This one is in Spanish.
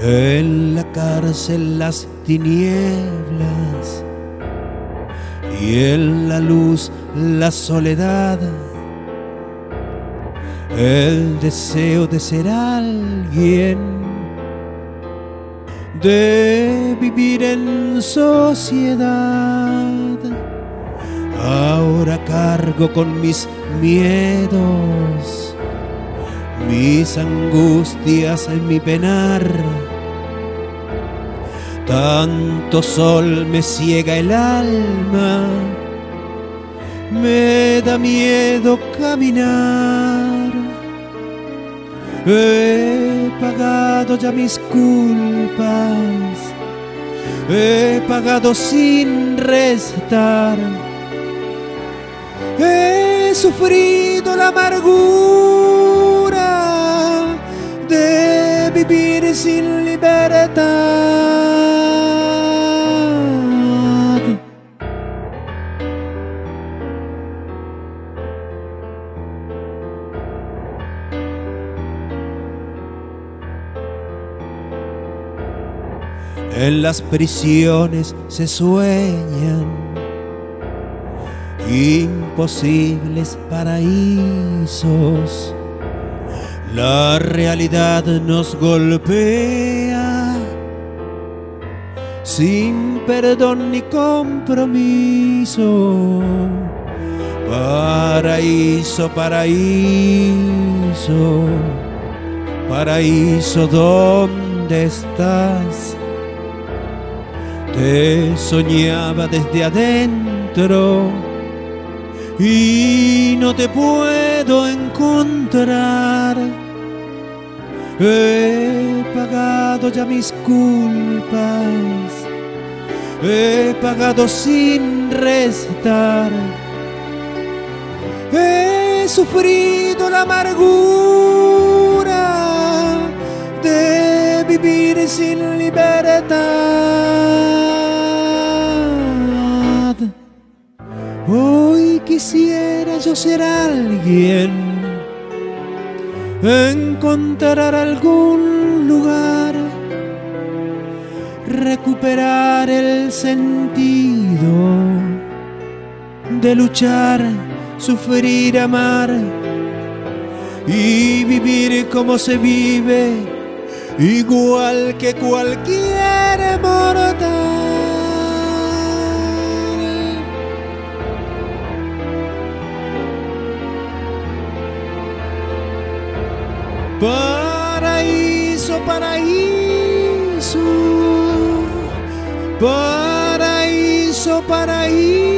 En la cárcel las tinieblas y en la luz la soledad. El deseo de ser alguien, de vivir en sociedad. Ahora cargo con mis miedos, mis angustias en mi penar. Tanto sol me ciega el alma, me da miedo caminar. He pagado ya mis culpas, he pagado sin restar. He sufrido la amargura de vivir sin En las prisiones se sueñan imposibles paraísos. La realidad nos golpea sin perdón ni compromiso. Paraíso, paraíso, paraíso, ¿dónde estás? Te soñaba desde adentro y no te puedo encontrar. He pagado ya mis culpas, he pagado sin restar. He sufrido la amargura de vivir sin libertad. Hoy quisiera yo ser alguien, encontrar algún lugar, recuperar el sentido de luchar, sufrir, amar y vivir como se vive, igual que cualquier mortal. Paraíso, paraíso, paraíso, paraíso.